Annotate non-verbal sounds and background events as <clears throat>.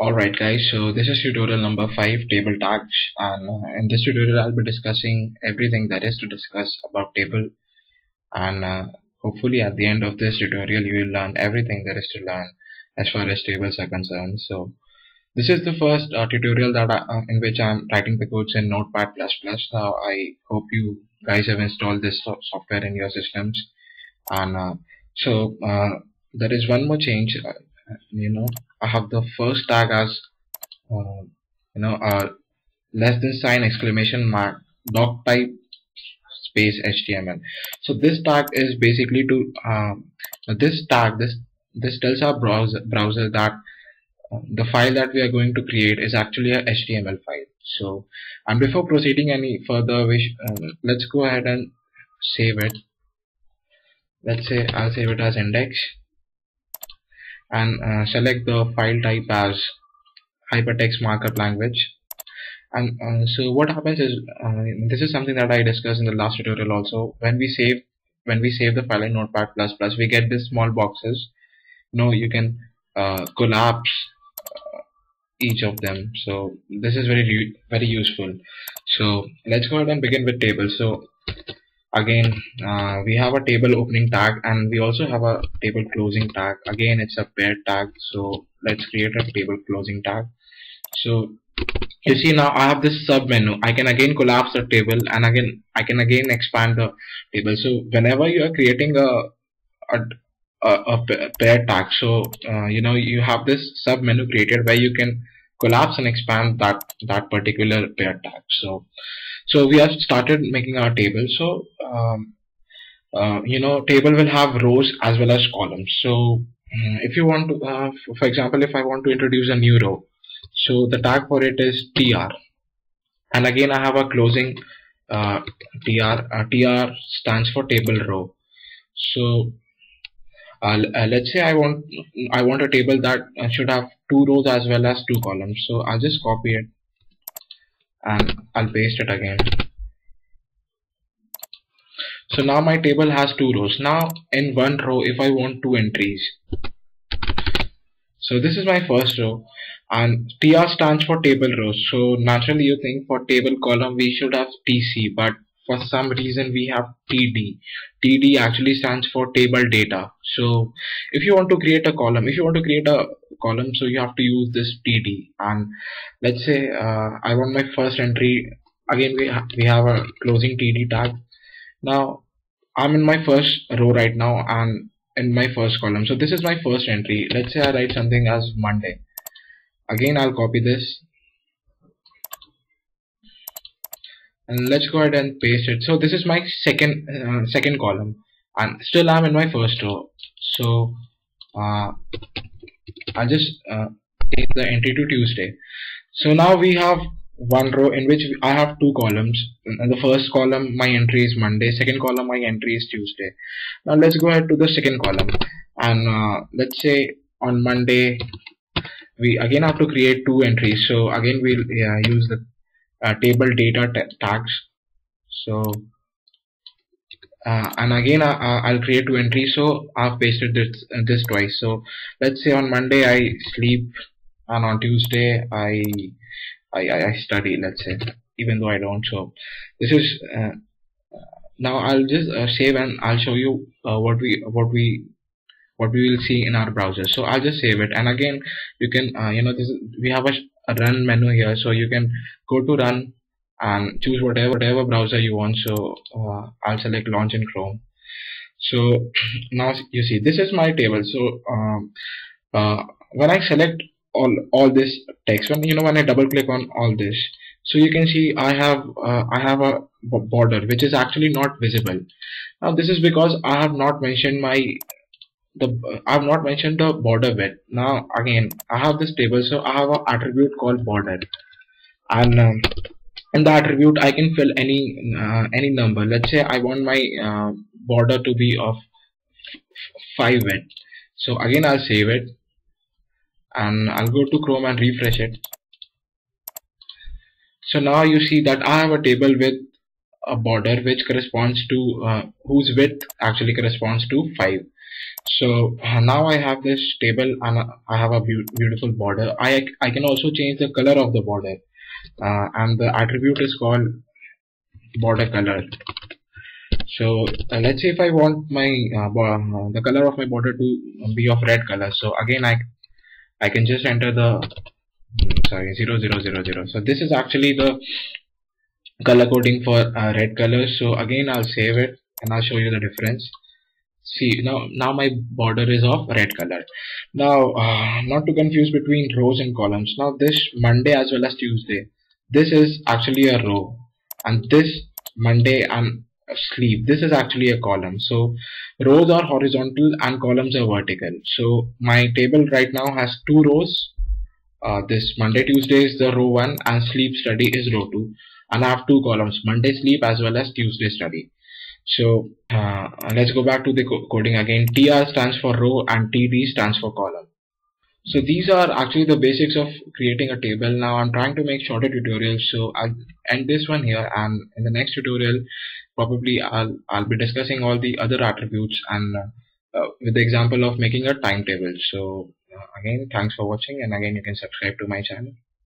Alright guys, so this is tutorial number 5 table tags. And uh, in this tutorial I'll be discussing everything that is to discuss about table. And uh, hopefully at the end of this tutorial you will learn everything there is to learn as far as tables are concerned. So this is the first uh, tutorial that I, uh, in which I'm writing the codes in Notepad++. Now I hope you guys have installed this software in your systems. And uh, so uh, there is one more change you know I have the first tag as uh, you know uh, less than sign exclamation mark doc type space HTML so this tag is basically to um, this tag this this tells our browser browser that uh, the file that we are going to create is actually a HTML file. So and before proceeding any further wish uh, let's go ahead and save it. Let's say I'll save it as index and uh, select the file type as hypertext markup language. And uh, so what happens is uh, this is something that I discussed in the last tutorial also. When we save when we save the file in notepad plus plus we get these small boxes. You know you can uh, collapse uh, each of them. So this is very very useful. So let's go ahead and begin with tables. So again uh, we have a table opening tag and we also have a table closing tag. Again it's a paired tag so let's create a table closing tag. So you see now I have this sub menu I can again collapse the table and again I can again expand the table. So whenever you are creating a a, a, a pair tag so uh, you know you have this sub menu created where you can collapse and expand that that particular pair tag. So so we have started making our table. So um, uh, you know table will have rows as well as columns. So mm, if you want to uh, for example if I want to introduce a new row so the tag for it is tr and again I have a closing uh, tr uh, tr stands for table row. So Uh, let's say I want I want a table that should have two rows as well as two columns. So I'll just copy it and I'll paste it again. So now my table has two rows. Now in one row if I want two entries. So this is my first row. And TR stands for table rows. So naturally you think for table column we should have TC but for some reason we have TD TD actually stands for table data. So if you want to create a column if you want to create a column so you have to use this TD and let's say uh, I want my first entry. Again we, ha we have a closing TD tag now I'm in my first row right now and in my first column. So this is my first entry. Let's say I write something as Monday. Again I'll copy this and let's go ahead and paste it. So this is my second uh, second column. And still I'm in my first row. So uh, I'll just uh, take the entry to Tuesday. So now we have one row in which I have two columns. The first column my entry is Monday. Second column my entry is Tuesday. Now let's go ahead to the second column. And uh, let's say on Monday we again have to create two entries. So again we'll use the uh, table data tags. So uh, and again uh, uh, I'll create two entries. So I've pasted this uh, this twice. So let's say on Monday I sleep and on Tuesday I I, I study let's say even though I don't. So this is uh, now I'll just uh, save and I'll show you what we what we what we will see in our browser. So I'll just save it. And again you can you know this is, we have a run menu here. So you can go to run and choose whatever whatever browser you want. So uh, I'll select launch in Chrome. So <clears throat> now you see this is my table. So um, uh, when I select all all this text when you know when I double click on all this so you can see I have uh, I have a border which is actually not visible. Now this is because I have not mentioned my the I have not mentioned the border width now again I have this table so I have an attribute called border and um, in the attribute I can fill any uh, any number. Let's say I want my uh, border to be of 5 width so again I'll save it. And I'll go to Chrome and refresh it. So now you see that I have a table with a border which corresponds to uh, whose width actually corresponds to 5 so uh, now I have this table and I have a be beautiful border. I, I can also change the color of the border. Uh, and the attribute is called border color. So uh, let's say if I want my uh, uh, the color of my border to be of red color. So again I I can just enter the mm, sorry 0000 so this is actually the color coding for red color. So again I'll save it and I'll show you the difference see now now my border is of red color. Now uh, not to confuse between rows and columns. Now this Monday as well as Tuesday this is actually a row. And this Monday and sleep this is actually a column. So rows are horizontal and columns are vertical. So my table right now has two rows. Uh, this Monday Tuesday is the row 1 and sleep study is row 2 and I have two columns Monday sleep as well as Tuesday study so uh, let's go back to the co coding again. TR stands for row and TD stands for column. So these are actually the basics of creating a table. Now I'm trying to make shorter tutorials so I'll end this one here. And in the next tutorial probably I'll, I'll be discussing all the other attributes and uh, with the example of making a timetable. So uh, again thanks for watching. And again you can subscribe to my channel